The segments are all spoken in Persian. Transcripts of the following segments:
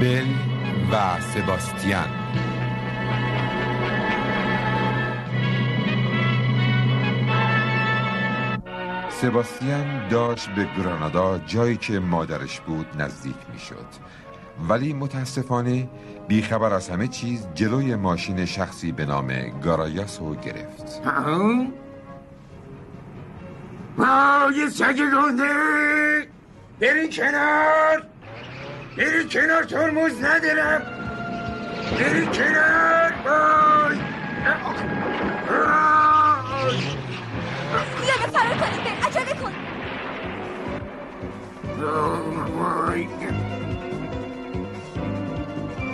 بل و سباستیان. سباستیان داشت به گرانادا جایی که مادرش بود نزدیک می شد ولی متاسفانه بیخبر از همه چیز جلوی ماشین شخصی به نام گارایاس رو گرفت یه سگ گنده! برین کنار! برین کنار ترمز ندارم. برین کنار بای فرار عجله کن.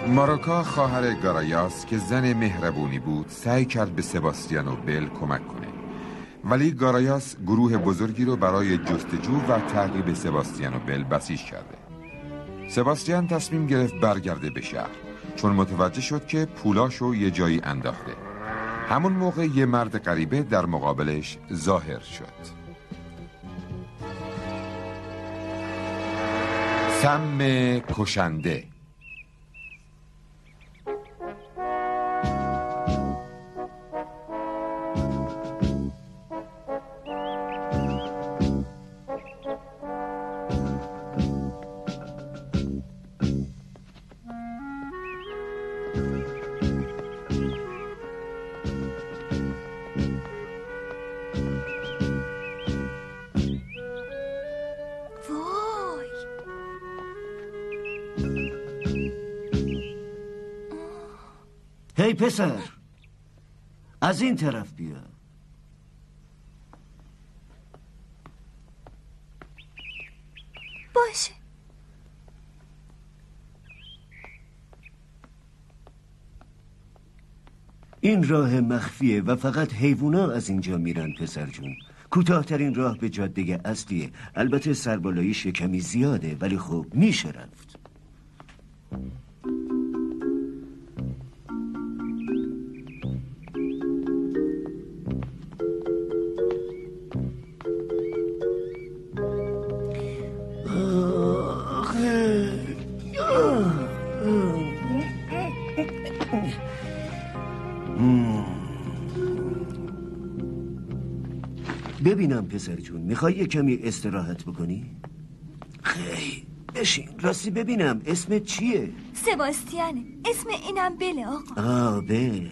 ماروکا خواهر گارایاس که زن مهربونی بود سعی کرد به سباستیان و بل کمک کنه. ولی گارایاس گروه بزرگی رو برای جستجو و تعقیب سباستیان و بل بسیج کرده. سباستیان تصمیم گرفت برگرده به شهر چون متوجه شد که پولاشو یه جایی انداخته. همون موقع یه مرد غریبه در مقابلش ظاهر شد. سم کشنده هی پسر از این طرف بیا. باشه. این راه مخفیه و فقط حیوونا از اینجا میرن پسر جون. کوتاهترین راه به جاده اصلیه. البته سربالاییش کمی زیاده ولی خب میشه رفت. ببینم پسر جون می‌خوای یه کمی استراحت بکنی؟ خیلی بشین راستی ببینم اسمت چیه؟ سباستیانه اسم اینم بله آقا. آه بل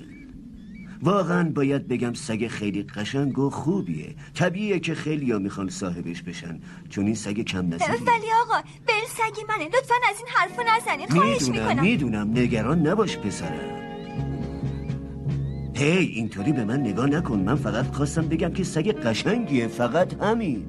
واقعا باید بگم سگ خیلی قشنگ و خوبیه. طبیعیه که خیلی ها می‌خوان صاحبش بشن. چون این سگ کم نظریه ولی آقا بل سگی منه. لطفا از این حرفو نزنین خواهش می‌دونم می‌کنم. می‌دونم. نگران نباش پسرم. هی اینطوری به من نگاه نکن. من فقط خواستم بگم که سگ قشنگیه. فقط همین.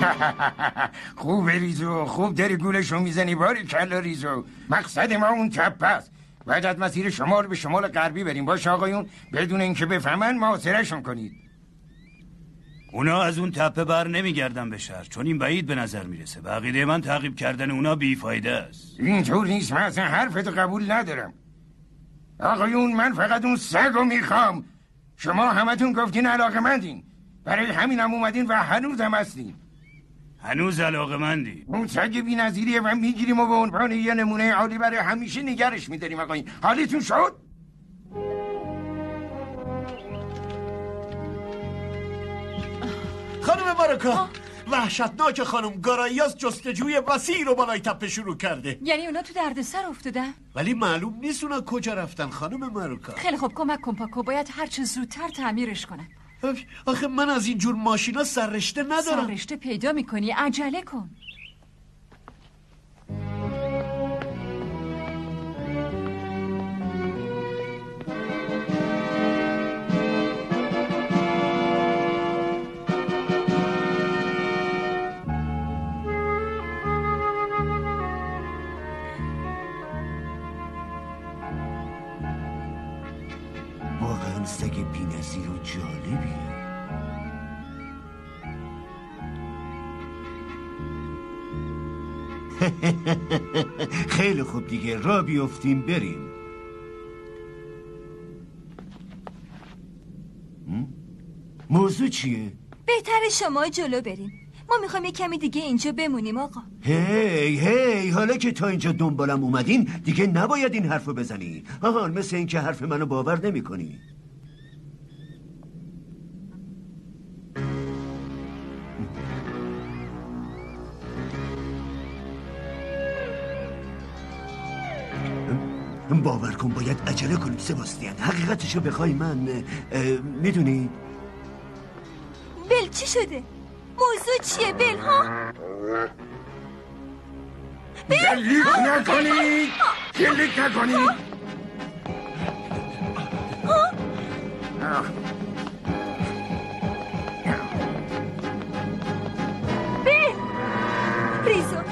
خوب ریزو. خوب داری گولشو می‌زنی باری کلا ریزو. مقصد ما اون تپه است. باید از مسیر شمال به شمال غربی بریم. باش آقایون بدون اینکه بفهمن محاصرهشون کنید. اونا از اون تپه بر نمیگردن به شهر چون این بعید به نظر می‌رسه. به عقیده من تعقیب کردن اونا بیفایده است. اینطور نیست من اصلا حرفتو قبول ندارم. آقایون من فقط اون سگ رو می‌خوام. شما همتون گفتین علاقه مندین برای همینم اومدین و هنوز هم هستین. هنوز علاقه مندی. اون سگ بی نظیریه و می‌گیریم و به عنوان یه نمونه عالی برای همیشه نگرش میداریم آقایون حالیتون شد؟ خانم مارکا وحشتناک خانم گارایاس جستجوی وسیع رو بالای تپه شروع کرده. یعنی اونا تو دردسر افتادن؟ ولی معلوم نیست اونا کجا رفتن خانم مارکا خیلی خوب کمک کن پاکو. باید هرچه زودتر تعمیرش کنن. آخه من از این جور ماشینا سررشته ندارم. سررشته پیدا می‌کنی. عجله کن. خیلی خوب دیگه. را بیفتیم بریم؟ موضوع چیه؟ بهتر شما جلو بریم. ما می‌خوایم یه کمی دیگه اینجا بمونیم آقا. هی هی حالا که تا اینجا دنبالم اومدین دیگه نباید این حرفو بزنی. آها مثل اینکه حرف منو باور نمی باور کن باید عجله کنیم سباستیان حقیقتشو بخوای من می‌دونی؟ بل چی شده؟ موضوع چیه بل ها؟ لیک نکنید کلیک نکنید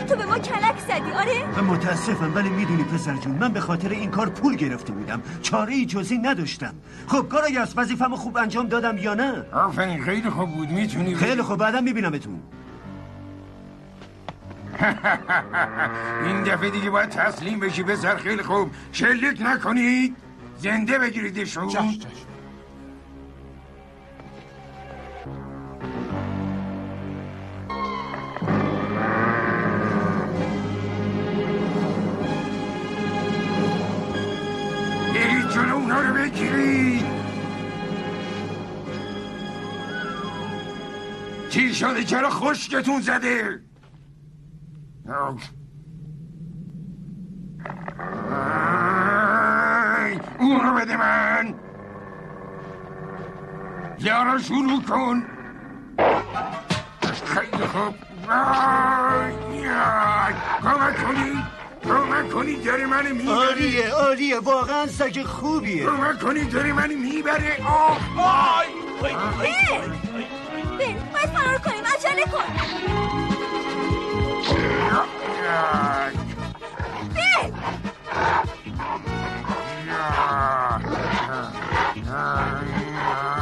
تو به ما کلک زدی آره؟ متاسفم ولی می‌دونی پسر جون من به خاطر این کار پول گرفته بودم. چاره ای جزی نداشتم. خب کارایاس وظیفمو خوب انجام دادم یا نه؟ آفرین خیلی خوب بود می‌تونی خیلی خوب بعدم میبینمتون این دفعه دیگه باید تسلیم بشی بسر خیلی خوب. شلیک نکنید. زنده بگیریدشون بگیرید. چی شده چرا خشکتون زده؟ اون رو بده من. یارا شروع کن. خیلی خوب. کمک کنید کمک کنید داره من می‌بره عالیه عالیه واقعا سگ خوبیه. کمک کنید داره من می‌بره آه. بل بل باید فرار کنیم عجله کن.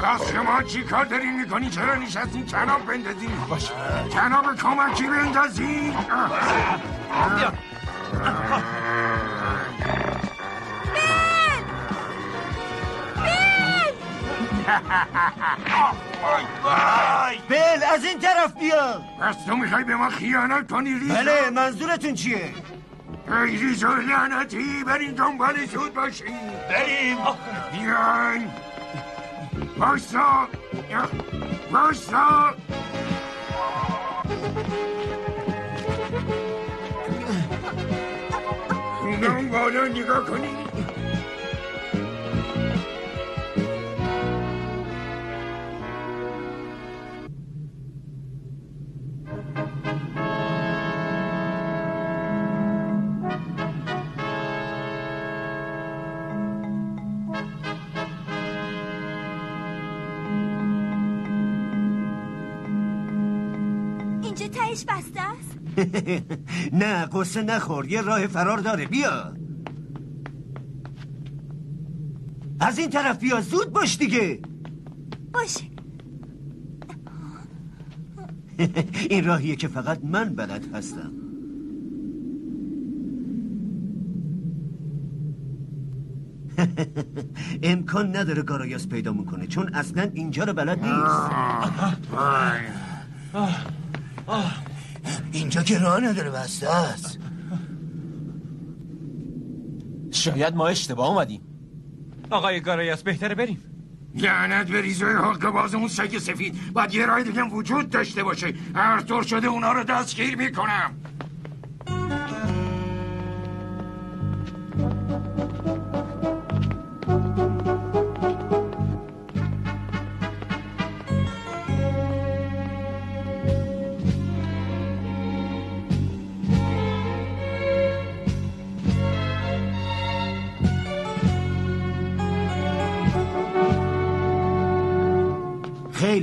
پس شما چی کار دارین می‌کنی؟ چرا نشستین؟ کناب بندازین. کناب کمکی بندازین. بل از این طرف بیا. پس تو می‌خوای به ما خیانت کنی ریزا بله منظورتون چیه؟ ای ریزا لعنتی برین دنبال سود باشین بریم. بیاین. باشا باشا اون بالا نگاه کنید نه قصه نخور یه راه فرار داره بیا. از این طرف بیا زود باش دیگه. باشه. این راهیه که فقط من بلد هستم. امکان نداره گارایاس پیدا می‌کنه چون اصلا اینجا رو بلد نیست. اینجا که راه نداره بسته است. شاید ما اشتباه اومدیم. آقای گارایاس بهتره بریم. لعنت به ریزوی حق باز اون سگ سفید. باید یه راه دیگه وجود داشته باشه. هر طور شده اونا رو دستگیر می‌کنم.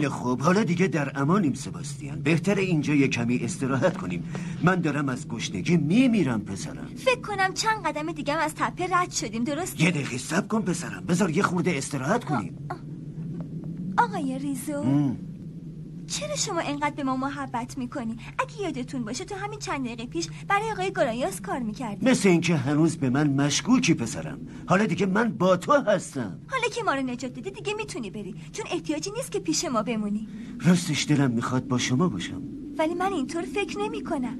خیلی خوب. حالا دیگه در امانیم سباستیان. بهتر اینجا یه کمی استراحت کنیم. من دارم از گشنگی میمیرم پسرم. فکر کنم چند قدم دیگه از تپه رد شدیم درست یه دقیقه سب کن پسرم. بذار یه خورده استراحت کنیم. آقای ریزو. ام. چرا شما انقدر به ما محبت می‌کنی؟ اگه یادتون باشه تو همین چند دقیقه پیش برای آقای گرایاس کار می‌کردی. مثل اینکه هنوز به من مشکوکی پسرم. حالا دیگه من با تو هستم. حالا که ما رو نجات دادی دیگه می‌تونی بری. چون احتیاجی نیست که پیش ما بمونی. راستش دلم می‌خواد با شما باشم. ولی من اینطور فکر نمی کنم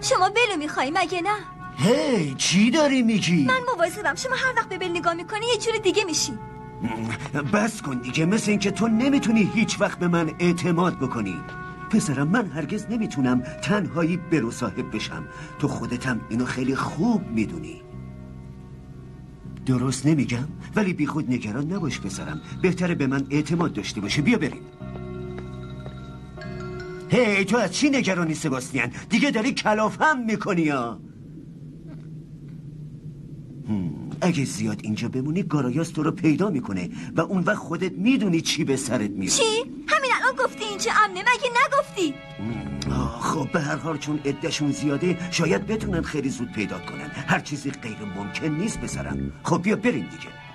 شما بلو میخوایی مگه نه؟ هی چی داری میگی؟ من مواظبم. شما هر وقت به بل نگاه می‌کنی یه جور دیگه میشی. بس کن دیگه مثل اینکه تو نمی‌تونی هیچ وقت به من اعتماد بکنی. پسرم من هرگز نمی‌تونم تنهایی برو صاحب بشم. تو خودتم اینو خیلی خوب می‌دونی. درست نمیگم ولی بیخود نگران نباش پسرم. بهتره به من اعتماد داشته باشه بیا بریم. هی تو از چی نگرانی سباستیان دیگه داری کلافم می‌کنی یا اگه زیاد اینجا بمونی گارایاس تو رو پیدا می‌کنه و اون وقت خودت می‌دونی چی به سرت میاد چی؟ همین الان گفتی اینجا امنه مگه نگفتی؟ خب به هر حال چون عدهشون زیاده شاید بتونن خیلی زود پیدا کنن. هر چیزی غیر ممکن نیست بسرم خب بیا بریم دیگه.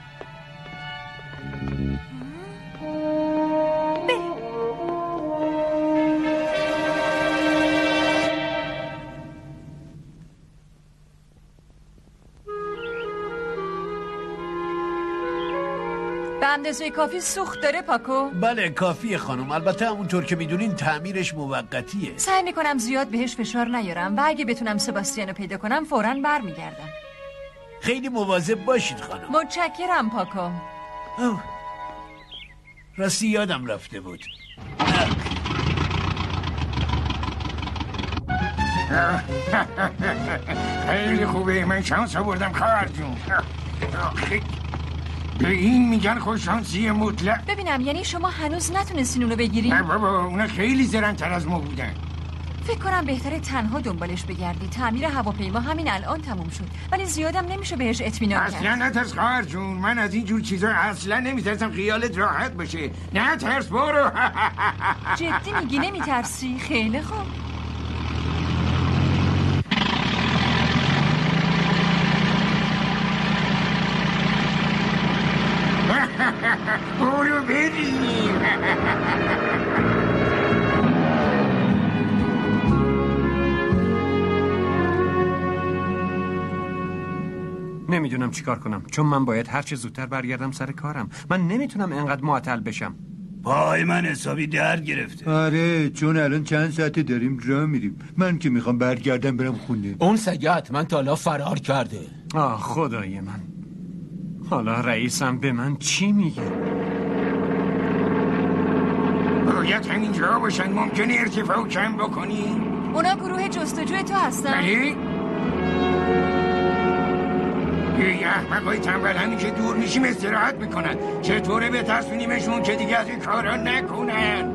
اندازه کافی سوخت داره پاکو. بله کافیه خانم. البته همونطور که می‌دونین تعمیرش موقتیه. سعی می‌کنم زیاد بهش فشار نیارم و اگه بتونم سباستیانو پیدا کنم فوراً برمیگردم. خیلی مواظب باشید خانم. متشکرم پاکو. اوه. راستی یادم رفته بود. خیلی خوبه. من شانس آوردم خواهر جون. به این میگن خوششانسی مطلق. ببینم یعنی شما هنوز نتونستین اونو بگیرین؟ نه بابا اونا خیلی زرنگتر از ما بودن. فکر کنم بهتره تنها دنبالش بگردی. تعمیر هواپیما همین الان تموم شد. ولی زیادم نمیشه بهش اطمینان اصلا کرد نترس خواهر جون. من از این جور چیزا اصلا نمیترسم خیالت راحت باشه. نه ترس برو. جدی میگی؟ نمیترسی؟ خیلی خوب. برو بریم. نمی‌دونم چیکار کنم. چون من باید هر چه زودتر برگردم سر کارم. من نمی‌تونم انقدر معطل بشم. پای من حسابی درد گرفته. آره چون الان چند ساعته داریم راه میریم. من که می‌خوام برگردم برم خونه. اون سگه حتما تا حالا فرار کرده. آه خدای من. حالا رئیسم به من چی میگه؟ باید همینجا باشن. ممکنه ارتفاع کم بکنی. اونا گروه جستجوی تو هستن. بله. یه احمقای تنبل همین که دور میشیم استراحت می‌کنن. چطوره به تصمیمشون که دیگه از این کارا نکنن؟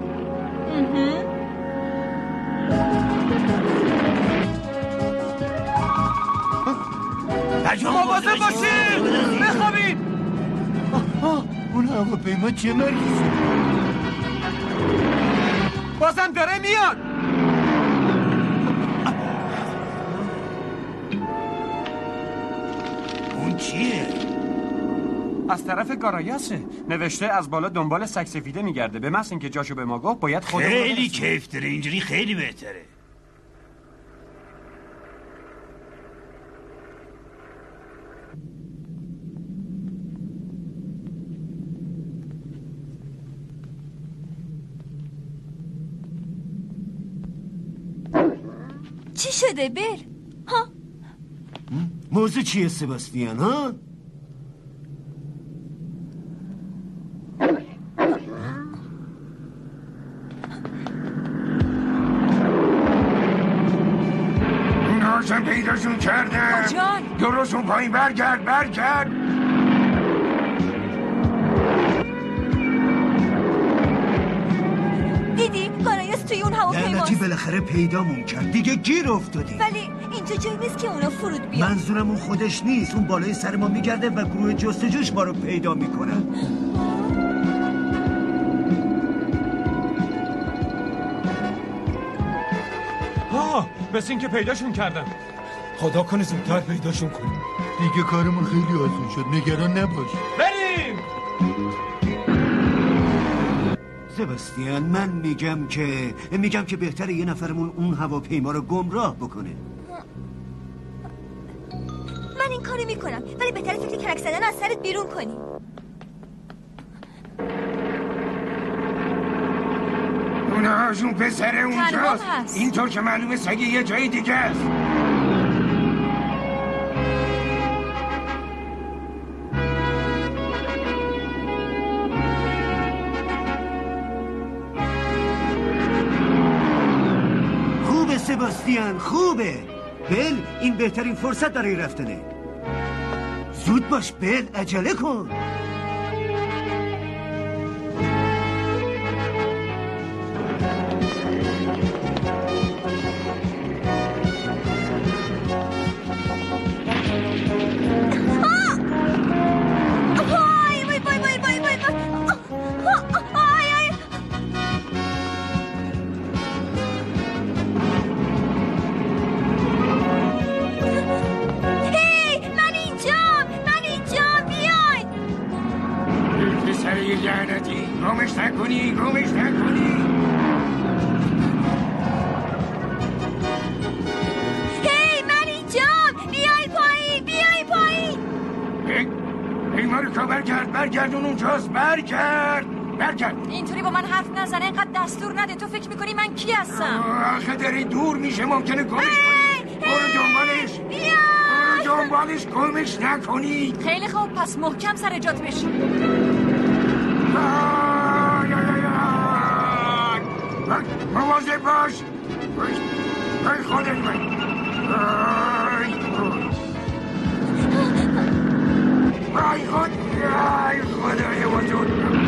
مواظب باشید بخوابید اون هواپیما چه مریض بازم داره میاد. اون چیه؟ از طرف گارایاسه. نوشته از بالا دنبال سگ سفیده میگرده. به محض اینکه جاشو به ما گفت باید خودمون خیلی. کیف داره. اینجوری خیلی بهتره. شده بل؟ ها؟ موضوع چیه سباستیان ها؟ اونا هاشم پیداشون کردن جان. درست اون پایین برگرد برگرد بالاخره پیدامون کرد دیگه گیر افتادی. ولی اینجا جایی نیست که اونا فرود بیان. منظورم اون خودش نیست. اون بالای سر ما میگرده و گروه جستجوش ما رو پیدا می‌کنن آه مثل اینکه پیداشون کردم خدا کنه زودتر پیداشون کن دیگه کارمون خیلی آسون شد. نگران نباش. بریم سباستیان من میگم که میگم که بهتره یه نفرمون اون هواپیما رو گمراه بکنه. من این کارو می‌کنم ولی بهتره فکر کرک زدن از سرت بیرون کنی. اونا جون پسر اونجاست. اینطور که معلومه سگه یه جای دیگه است. سباستیان خوبه. بل این بهترین فرصت برای رفتنه. زود باش بل عجله کن. هستم آخه داری دور میشه ممکنه گمش کنی. برو دنبالش. برو دنبالش گمش نکنی. خیلی خوب پس محکم سر جات بشین. مواظب باش. وای خدای من وای خود. وای خدای وجود.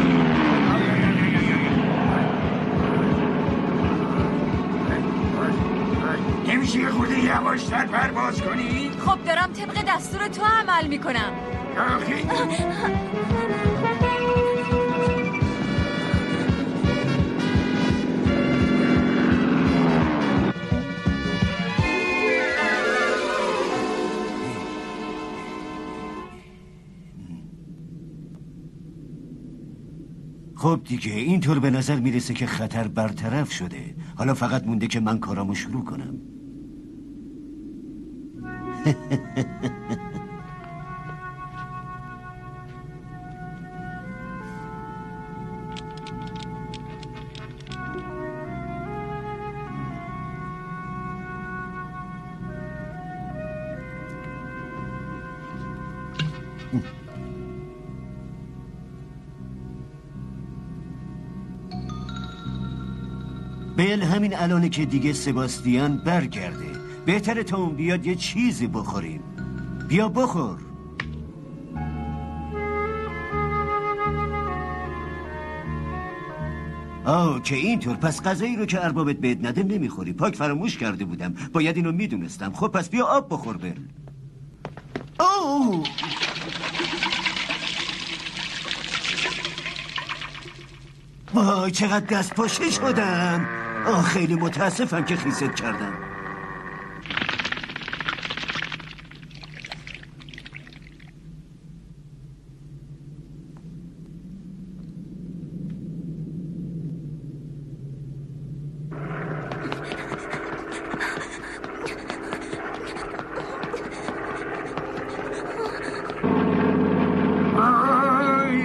نمیشه یه خورده یواشتر پرواز کنی؟ خب دارم طبق دستور تو عمل می‌کنم. آخه. خب دیگه اینطور به نظر می‌رسه که خطر برطرف شده. حالا فقط مونده که من کارامو شروع کنم. بل همین الانه که دیگه سباستیان برگرده. بهتره تا اون بیاد یه چیزی بخوریم. بیا بخور. آه که اینطور. پس غذایی رو که اربابت بهت نده نمی‌خوری. پاک فراموش کرده بودم. باید اینو می‌دونستم. خب پس بیا آب بخور بل اوه! وای چقدر دست پاشه شدم. آه خیلی متاسفم که خیست کردم آی،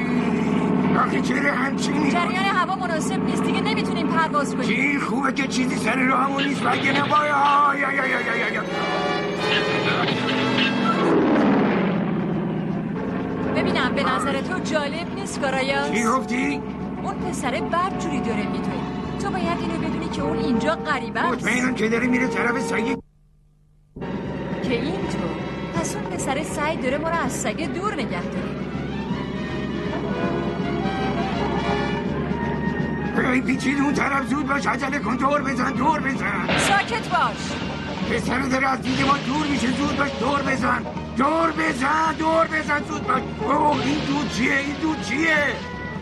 آخه چرا همچینی جریان هوا مناسب نیست دیگه نمی‌تونیم پرواز کنیم خوبه که چیزی سر راهمون نیست مگه نه. ببینم به نظر تو جالب نیست کارایاس؟ چی گفتی؟ اون پسره بد جوری داره میدوه تو باید اینو بدونی که اون اینجا غریبه است. مطمئنم که داره میره طرف سگه که اینطور. پس اون پسره سعی داره ما رو از سگه دور نگه داره. ای پیچید اون طرف زود باش عجله کن دور بزن دور بزن. ساکت باش. پسر داره از دید ما دور میشه زود باش دور بزن. دور بزن دور بزن زود باش. اوه این دود چیه؟ این دود چیه؟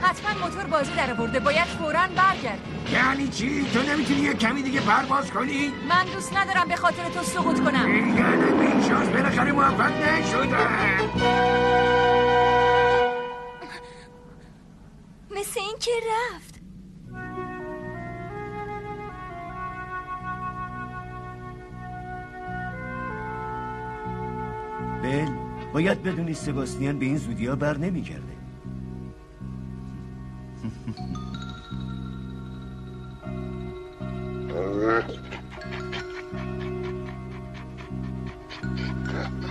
حتما موتور بازی در آورده باید فوراً برگرد. یعنی چی؟ تو نمی‌تونی یه کمی دیگه پرواز کنی؟ من دوست ندارم به خاطر تو سقوط کنم. این یعنی به این شانس بالاخره موفق نشدم مثل این که رفت. باید بدونی سباستیان به این زودی ها بر نمیگرده.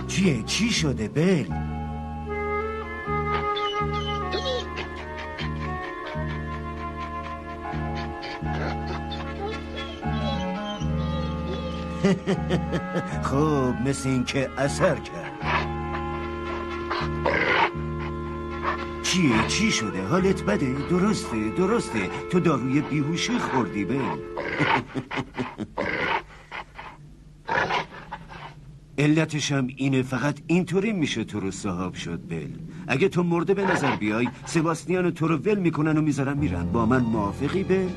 چیه؟ چی شده بل؟ خب مثل این که اثر کرد. چیه چی شده؟ حالت بده؟ درسته درسته. تو داروی بیهوشی خوردی بل علتش هم اینه فقط اینطوری میشه تو رو صاحب شد بل. اگه تو مرده به نظر بیای سباستیان تو رو ول می‌کنن و می‌ذارن میرن. با من موافقی بل؟